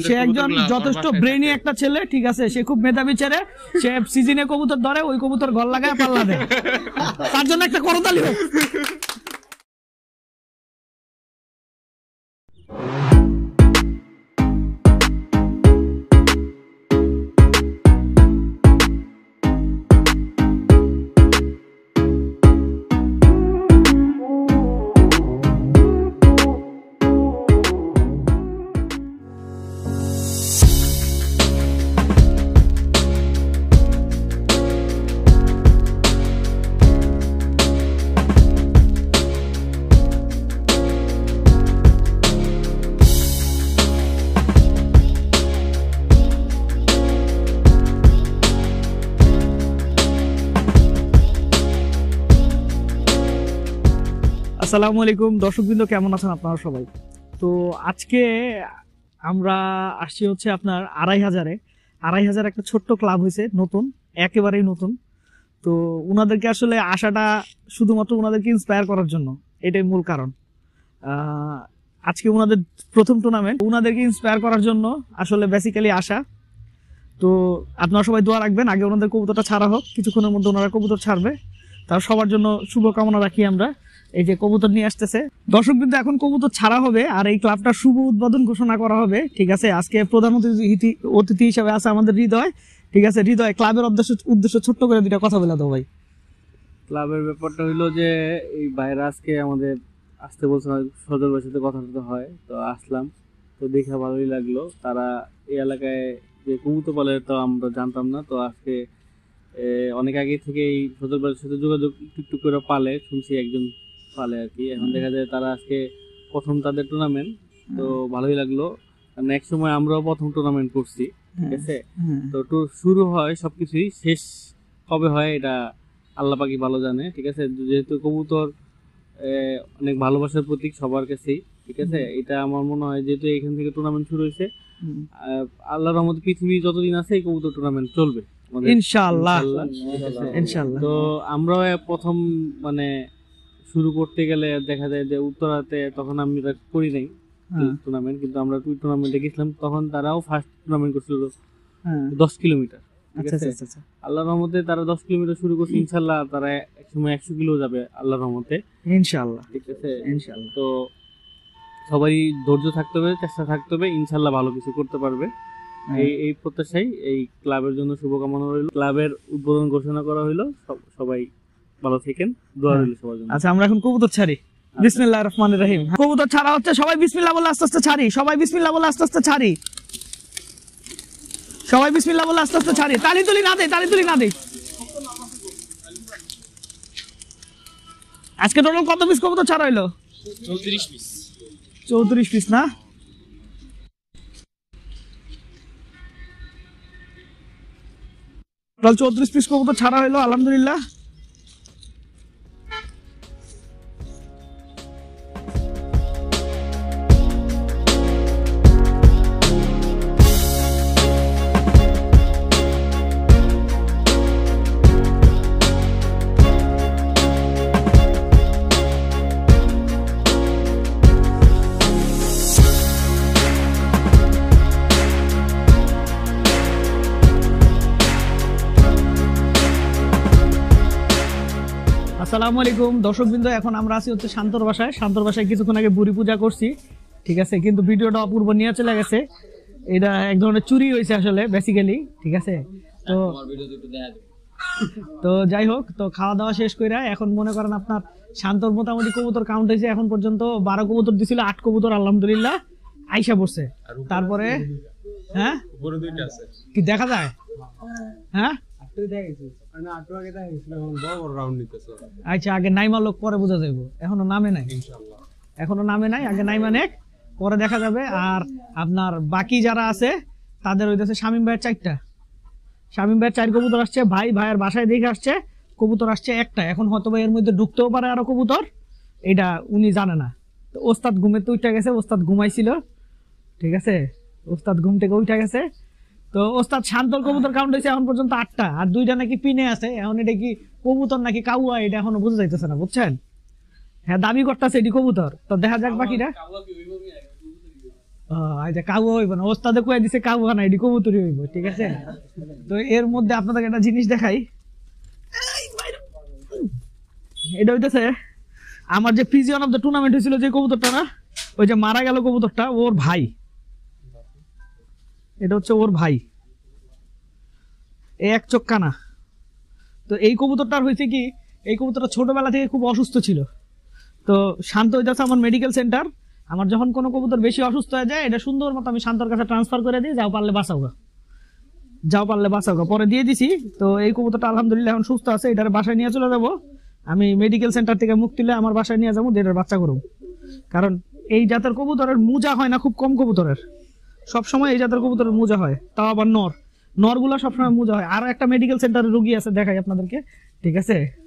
সে একজন যথেষ্ট ব্রেনি একটা ছেলে ঠিক আছে? সে খুব মেধাবী ছেলে সে সিজনে কবুতর ধরে ওই কবুতর ঘর লাগায় পাল্লা দেয়। তার জন্য একটা করতালি হোক আসসালামু আলাইকুম। দর্শকবৃন্দ, কেমন আছেন আপনারা সবাই? তো আজকে আমরা আসছি হচ্ছে আপনার আড়াই হাজারে। আড়াই হাজার একটা ছোট্ট ক্লাব হয়েছে, নতুন, একেবারেই নতুন। তো ওনাদেরকে আসলে আসাটা শুধুমাত্র ওনাদেরকে ইন্সপায়ার করার জন্য, এটাই মূল কারণ। আজকে ওনাদের প্রথম টুর্নামেন্ট ওনাদেরকে ইন্সপায়ার করার জন্য আসলে বেসিক্যালি আসা তো আপনারা সবাই দোয়া রাখবেন, আগে ওনাদের কবুতরটা ছাড়া হোক, কিছুক্ষণের মধ্যে ওনারা কবুতর ছাড়বে। তার সবার জন্য শুভকামনা রাখি আমরা। এই যে কবুতর নিয়ে আসতেছে। দর্শক কিন্তু এখন কবুতর ছাড়া হবে আর এই ক্লাবটা শুভ উদ্বোধন ঘোষণা করা হবে। ঠিক আছে, আজকে প্রধান অতিথি অতিথি হিসাবে আছে আমাদের হৃদয়। ঠিক আছে, হৃদয়, ক্লাবের উদ্দেশ্য উদ্দেশ্য ছোট্ট করে দুটা কথা বলে দাও ভাই। ক্লাবের ব্যাপারটা হইল যে, এই বাইরে আজকে আমাদের আসতে বলছে সজল সাথে কথা বলতে হয়। তো আসলাম, তো দেখে ভালোই লাগল। তারা এই এলাকায় যে কবুতর পালে তো আমরা জানতাম না, তো আজকে অনেক আগে থেকে এই সজল ভাইয়ের সাথে যোগাযোগ একটু করে পালে। শুনছি একজন পালে আর কি। এখন দেখা যায় তারা আজকে প্রথম তাদের টুর্নামেন্ট তো ভালোই লাগল। এক সময় আমরাও প্রথম টুর্নামেন্ট করছি ঠিক আছে? তো শুরু হয় সবকিছুই শেষ কবে হয় এটা আল্লাহ পাকি ভালো জানে ঠিক আছে? যেহেতু কবুতর অনেক ভালোবাসার প্রতীক সবার কাছেই ঠিক আছে? এটা আমার মনে হয় যেহেতু এখান থেকে টুর্নামেন্ট শুরু হয়েছে আল্লাহর রহমতে পৃথিবী যতদিন আছে এই কবুতর টুর্নামেন্ট চলবে। ইনশাআল্লাহ, ইনশাআল্লাহ। তো আমরাও প্রথম মানে শুরু করতে গেলে দেখা যায় যে উত্তরাতে তখন আমি করি নাই হ্যাঁ, টুর্নামেন্ট কিন্তু আমরা টুর্নামেন্টে গেছিলাম তখন তারাও ফার্স্ট টুর্নামেন্ট করছিল হ্যাঁ। দশ কিলোমিটার আচ্ছা আচ্ছা আচ্ছা আল্লাহর রহমতে তারা দশ কিলোমিটার শুরু করছে ইনশাল্লাহ তারা একসময় একশো কিলো যাবে আল্লাহর রহমতে। ইনশাআল্লাহ। ঠিক আছে? ইনশাআল্লাহ। তো সবাই ধৈর্য থাকতে হবে চেষ্টা থাকতে হবে ইনশাল্লাহ ভালো কিছু করতে পারবে। হ্যাঁ। এই এই প্রত্যাশাই এই ক্লাবের জন্য শুভকামনা রইল। ক্লাবের উদ্বোধন ঘোষণা করা হইল সব- সবাই ভালো থাকেন দোয়া হ্যাঁ। রইল সবার জন্য। আচ্ছা আমরা এখন কবুতর ছাড়ি। বিসমিল্লাহ রহমান রহিম। কবুতর ছাড়া হচ্ছে সবাই বিসমিল্লাহ বলে আস্তে আস্তে ছাড়ি। সবাই বিসমিল্লাহ বলে আস্তে আস্তে ছাড়ি। সবাই বিসমিল্লাহ বলে আস্তে আস্তে ছাড়ি। তালি তুলি না দে তালি তুলি না দে। আজকে টোটাল কত পিস কবুতর ছাড়া হইল? চৌত্রিশ পিস না? টোটাল চৌত্রিশ পিস কবুতর ছাড়া হইল আলহামদুলিল্লাহ। আসসালামু আলাইকুম। দর্শক বিন্দু এখন আমরা আছি হচ্ছে শান্তর বাসায়। শান্তর বাসায় কিছুক্ষণ আগে বুড়ি পূজা করছি। ঠিক আছে? কিন্তু ভিডিওটা অপূর্ব নিয়ে চলে গেছে। এটা এক ধরনের চুরি হয়েছে আসলে বেসিক্যালি ঠিক আছে? তো তো যাই হোক তো খাওয়া দাওয়া শেষ করে এখন মনে করেন আপনার শান্তর মোটামুটি কবুতর কাউন্ট হয়েছে। এখন পর্যন্ত বারো কবুতর দিছিল আট কবুতর আলহামদুলিল্লাহ আইসা পড়ছে। তারপরে হ্যাঁ? কি দেখা যায়? হ্যাঁ? আচ্ছা আগে নাইমা লোক পরে বোঝা যাইব। এখনও নামে নাই? এখনও নামে নাই? আগে নাইমা নেক পরে দেখা যাবে। আর আপনার বাকি যারা আছে তাদের হইতেছে শামীম ভাইয়ের চারটা। শামীম ভাইয়ের চার কবুতর আসছে ভাই ভাইয়ের বাসায় দেখে আসছে কবুতর আসছে একটা। এখন হয়তো এর মধ্যে ঢুকতেও পারে আরও কবুতর। এটা উনি জানে না। তো ওস্তাদ ঘুমে তো উঠে গেছে ওস্তাদ ঘুমাইছিল। ঠিক আছে? ওস্তাদ ঘুম থেকে উঠে গেছে। তো ওস্তাদ শান্তর কবুতর কাউন্ট হয়েছে এখন পর্যন্ত আটটা। আর দুইটা নাকি পিনে আছে এখন এটা কি কবুতর নাকি কাউয়া এটা এখনও বোঝা যাইতেছে না বুঝছেন? হ্যাঁ দাবি করতেছে এটি কবুতর। তো দেখা যাক বাকিটা। আচ্ছা কাবু হইব না ওস্তাদে কয়ে দিছে কাবু না এটি কবুতরি হইব ঠিক আছে? তো এর মধ্যে আপনাদের একটা জিনিস দেখাই। এটা হইতেছে আমার যে পিজিয়ন অফ দ্য টুর্নামেন্ট হয়েছিল যে কবুতরটা না ওই যে মারা গেল কবুতরটা ওর ভাই। এটা হচ্ছে ওর ভাই। এ এক চোখ কানা তো এই কবুতরটার হয়েছে কি, এই কবুতরটা ছোটবেলা থেকে খুব অসুস্থ ছিল। তো শান্ত হইতেছে আমার মেডিকেল সেন্টার আমার যখন কোনো কবুতর বেশি অসুস্থ হয়ে যায়, এটা সুন্দর মতো আমি শান্তর কাছে ট্রান্সফার করে দিই, যাও পারলে বাঁচাও যাও পারলে বাঁচাও পরে দিয়ে দিছি, তো এই কবুতরটা আলহামদুলিল্লাহ এখন সুস্থ আছে, এটার বাসায় নিয়ে চলে যাব। আমি মেডিকেল সেন্টার থেকে মুখ তুলে আমার বাসায় নিয়ে যাব এটার বাচ্চা করুম কারণ এই জাতের কবুতরের মুজা হয় না, খুব কম কবুতরের। সবসময় এই জাতের কবুতরের মুজা হয়। তাও আবার নর। নরগুলো সবসময় মুজা হয়। আর একটা মেডিকেল সেন্টারে রুগী আছে, দেখাই আপনাদেরকে। ঠিক আছে?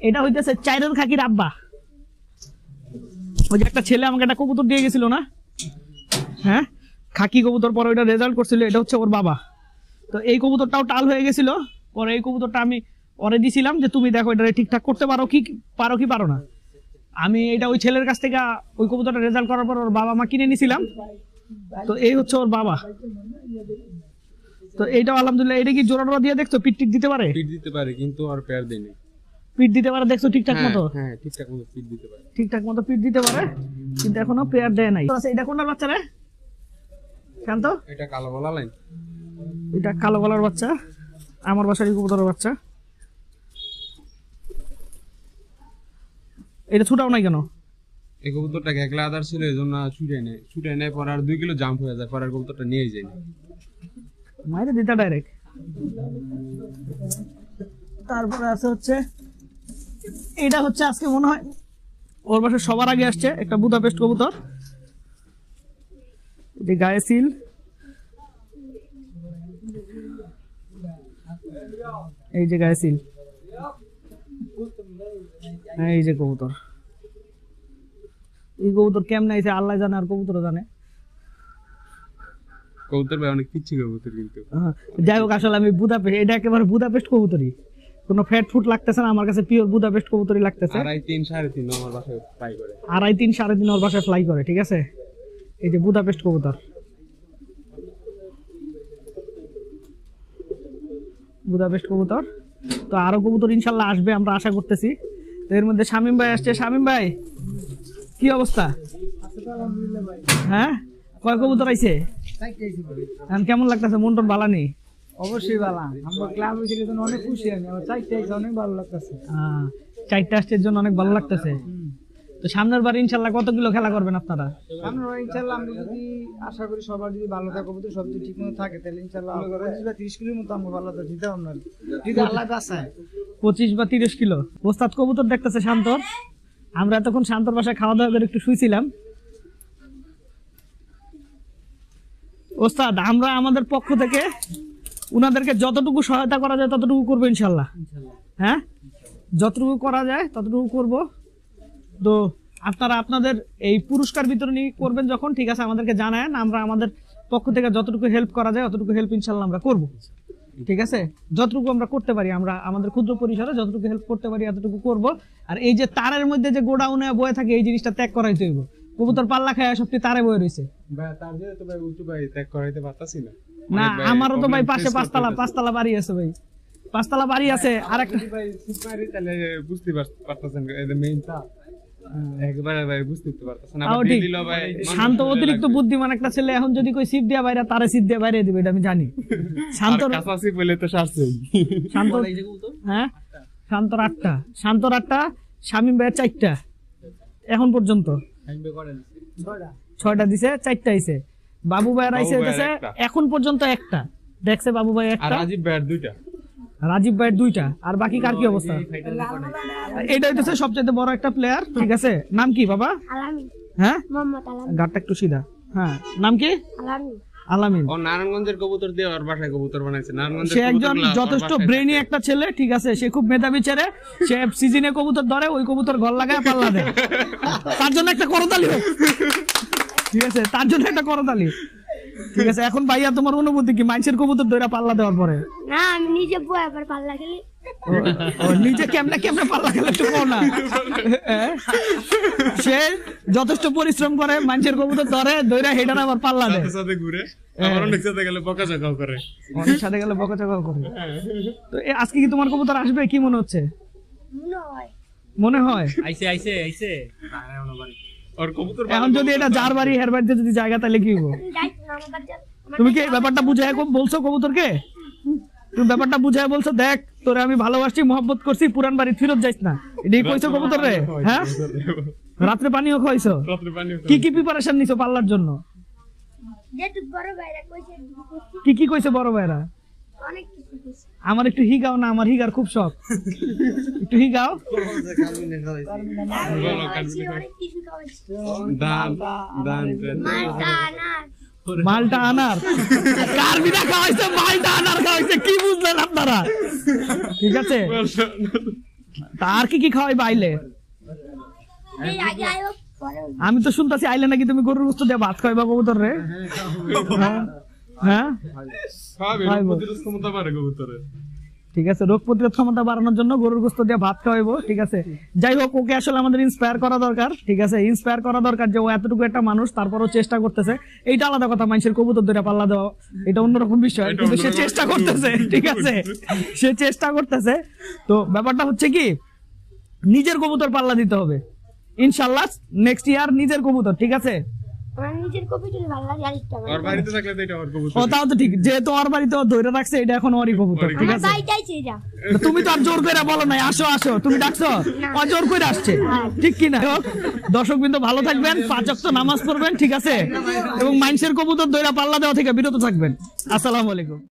এটা হইতেছে চাইরের খাকির আব্বা। ওই যে একটা ছেলে আমাকে একটা কবুতর দিয়ে গেছিল না? হ্যাঁ? খাকি কবুতর, পরে ওইটা রেজাল্ট করছিল, এটা হচ্ছে ওর বাবা। তো এই কবুতরটাও টাল হয়ে গেছিল। পরে এই কবুতরটা আমি পরে দিছিলাম যে তুমি দেখো এটা ঠিকঠাক করতে পারো কি পারো কি পারো না। আমি এটা ওই ছেলের কাছ থেকে ওই কবুতরটা রেজাল্ট করার পর ওর বাবা মা কিনে নিছিলাম। তো এই হচ্ছে ওর বাবা। তো এইটাও আলহামদুলিল্লাহ এটা কি জোড়া টোড়া দিয়ে দেখছ? পিট টিট দিতে পারে? ফিট দিতে পারে কিন্তু আর পেয়ার দেয়নি পিট দিতে পারে দেখছ ঠিকঠাক মতো? হ্যাঁ ঠিকঠাক মতো ফিট দিতে পারে। ঠিকঠাক মতো পিট দিতে পারে কিন্তু এখনও পেয়ার দেয় নাই। আচ্ছা এটা কোনটার বাচ্চা রে? শান্ত? এটা কালো বলা লাইন এটা কালো গলার বাচ্চা আমার বাসারই কবুতরের বাচ্চা। এটা ছুটাও নাই কেন? এই কবুতরটাকে একলা আদার ছিল এই জন্য ছুটে নেয় ছুটে নেয় পর আর দুই কিলো জাম্প হয়ে যায় পর আর কবুতরটা নিয়ে যায় মাইরে দিতা ডাইরেক্ট তারপরে আছে হচ্ছে এটা হচ্ছে আজকে মনে হয় ওর বাসায় সবার আগে আসছে একটা বুদাপেস্ট কবুতর। এই যে গায়ে সিল। এই যে গায়ে সিল। এই যে কবুতর। এই কবুতর কেমন আইছে আল্লাহ জানে আর কবুতর জানে। কবুতর ভাই অনেক পিচ্ছি কবুতর কিন্তু। যাই হোক আসলে আমি বুদাপেস্ট এটা একেবারে বুদাপেস্ট কবুতরি কোনো ফ্যাট ফুড লাগতেছে না আমার কাছে পিওর বুদাপেস্ট কবুতরি লাগতেছে। আড়াই তিন সাড়ে তিন আমার বাসায় ট্রাই করে। আড়াই তিন সাড়ে তিন ওর বাসায় ফ্লাই করে ঠিক আছে? এই যে বুদাপেস্ট কবুতর। বুদাপেস্ট কবুতর। তো আরও কবুতর ইনশাল্লাহ আসবে আমরা আশা করতেছি। এর মধ্যে শামিম ভাই আসছে। শামিম ভাই কি অবস্থা? হ্যাঁ? কয় কবুতর আইছে? কেমন লাগতেছে? মন টন ভালো নেই? অবশ্যই ভালো। আমরা ক্লাব অনেক খুশি আমি। আমার চারটে অনেক ভালো লাগতেছে। চারটা জন্য অনেক ভালো লাগতেছে। তো সামনের বার ইনশাল্লাহ কত কিলো খেলা করবেন আপনারা? আমরা ইনশাল্লাহ আমরা যদি আশা করি সবার যদি ভালো থাকব তো সব যদি ঠিক মতো থাকে তাহলে ইনশাল্লাহ পঁচিশ বা তিরিশ কিলোর মতো আমরা ভালো দিতে আমরা। যদি আল্লাহ পঁচিশ বা তিরিশ কিলো। ওস্তাদ কবুতর দেখতেছে শান্তর। আমরা এতক্ষণ শান্তর বাসায় খাওয়া দাওয়া করে একটু শুয়েছিলাম ওস্তাদ আমরা আমাদের পক্ষ থেকে উনাদেরকে যতটুকু সহায়তা করা যায় ততটুকু করব ইনশাল্লাহ। হ্যাঁ? যতটুকু করা যায় ততটুকু করব। তো আপনারা আপনাদের এই পুরস্কার বিতরণী করবেন যখন ঠিক আছে আমাদেরকে জানায়েন আমরা আমাদের পক্ষ থেকে যতটুকু হেল্প করা যায় ততটুকু হেল্প ইনশাল্লাহ আমরা করব। ঠিক আছে? যতটুকু আমরা করতে পারি আমরা আমাদের ক্ষুদ্র পরিসরে যতটুকু হেল্প করতে পারি এতটুকু করব। আর এই যে তারের মধ্যে যে গোডাউনে বয়ে থাকে এই জিনিসটা ত্যাগ করাইতে হইব। কবুতর পাল্লা খায় সবটি তারে বয়ে রয়েছে জন্য না। আমারও তো ভাই পাশে পাঁচতলা পাঁচতলা বাড়ি আছে ভাই। পাঁচতলা বাড়ি আছে আর একটা বুঝতে পার- পারতাছেন মেইন একবারে ভাই বুঝতে পারতাছেন। তাও আবার দিয়ে ঠিক দিল ভাই শান্ত অতিরিক্ত বুদ্ধিমান একটা ছেলে এখন যদি কই সিপ দিয়া বাইরে তারে সিপ দিয়া বাইরে দিবে এটা আমি জানি। শান্ত কাছাকাছি বলে তো সারছেই শান্ত হ্যাঁ? শান্তর আটটা। শান্তর আটটা শামীম ভাইয়ের চারটা। এখন পর্যন্ত। ছয়টা। দিছে চারটা আইছে। বাবু ভাইয়ের আইছে। এখন পর্যন্ত একটা। দেখছে বাবু ভাই একটা। রাজীব ভাইয়ের দুইটা। রাজীব ভাইয়ের দুইটা। আর বাকি কার কি অবস্থা? এটা হইতেছে সবচেয়ে বড় একটা প্লেয়ার ঠিক আছে? নাম কি বাবা? হ্যাঁ? গাটটা একটু সিধা। হ্যাঁ। নাম কি? আলামিন। আলামিন। ও নারায়ণগঞ্জের কবুতর দিয়ে ওর বাসায় কবুতর বানাইছে। নারায়ণগঞ্জের সে একজন যথেষ্ট ব্রেনি একটা ছেলে ঠিক আছে? সে খুব মেধাবী ছেলে। সে সিজনে কবুতর ধরে ওই কবুতর ঘর লাগায় পাল্লা দেয়। তার জন্য একটা করতালি হোক। ঠিক আছে? তার জন্য একটা করতালি। ঠিক আছে এখন ভাইয়া তোমার অনুভূতি কি? মাইসের কবুতর ধরে পাল্লা দেওয়ার পরে? না আমি নিজে বই আবার পাল্লা খেলি। নিজে কেমনে কেমনে পাল্লা খেলে কও না। হ্যাঁ? সে যথেষ্ট পরিশ্রম করে মানুষের কবুতর ধরে ধরে হেডার আবার পাল্লা দেয়। সাথে সাথে ঘুরে আবার অনেক সাথে গেলে বকা ঝকাও করে। অনেক সাথে গেলে করে। তো এ আজকে কি তোমার কবুতর আসবে? কি মনে হচ্ছে? মনে হয়? আইসে আর কবুতর এখন যদি এটা যার বাড়ি হের বাড়িতে যদি জায়গা তাহলে কি হব তুমি কি ব্যাপারটা বুঝায় বলছো কবুতরকে? তুমি ব্যাপারটা বুঝায় বলছো দেখ তোরে আমি ভালোবাসি মহব্বত করছি পুরান বাড়ি ফিরত যাইস না। এটাই কইছো কবুতর রে। হ্যাঁ রাত্রে পানিও খাইছো কি কি প্রিপারেশন নিছো পাল্লার জন্য? যেটুক বড় ভাইরা কইছে কি কি কইছে বড় ভাইরা? অনেক আমার একটু হিগাও না আমার হিগার খুব শখ। একটু হিগাও। মালটা আনার। মালটা আনার। কার বিনা খাওয়াইছে মালটা আনার খাওয়াইছে কি বুঝলেন আপনারা? ঠিক আছে? তা আর কি কি খাওয়াই বাইলে আমি তো শুনতাছি আইলে নাকি তুমি গরুর গোস্ত দিয়ে ভাত খাইবা কবুতর রে? হ্যাঁ? খাবে খাইবো। প্রতিরোধ ক্ষমতা বাড়ে কবুতরের ঠিক আছে রোগ প্রতিরোধ ক্ষমতা বাড়ানোর জন্য গরুর গোস্ত দিয়ে ভাত খাওয়াইবো ঠিক আছে? যাই হোক ওকে আসলে আমাদের ইন্সপায়ার করা দরকার ঠিক আছে? ইন্সপায়ার করা দরকার যে ও এতটুকু একটা মানুষ তারপরও চেষ্টা করতেছে। এইটা আলাদা কথা মানুষের কবুতর ধরে পাল্লা দেওয়া এটা অন্যরকম বিষয় কিন্তু সে চেষ্টা করতেছে ঠিক আছে? সে চেষ্টা করতেছে। তো ব্যাপারটা হচ্ছে কি নিজের কবুতর পাল্লা দিতে হবে। ইনশাল্লাহ নেক্সট ইয়ার নিজের কবুতর ঠিক আছে? আমার নিজের কপি ভালো লাগে আরেকটা আর বাড়িতে থাকলে তো এটা আমার কবুতর। ও তাও তো ঠিক। যেহেতু ওর বাড়িতে ধরে রাখছে এটা এখন ওরই কবুতর ঠিক আছে? ভাই চাইছে এটা। তুমি তো আর জোর করে বলো নাই আসো আসো তুমি ডাকছো? ও জোর করে আসছে। ঠিক কি না দর্শক বিন্দু ভালো থাকবেন পাঁচ ওয়াক্ত নামাজ পড়বেন ঠিক আছে? এবং মানুষের কবুতর দইরা পাল্লা দেওয়া থেকে বিরত থাকবেন। আসসালামু আলাইকুম।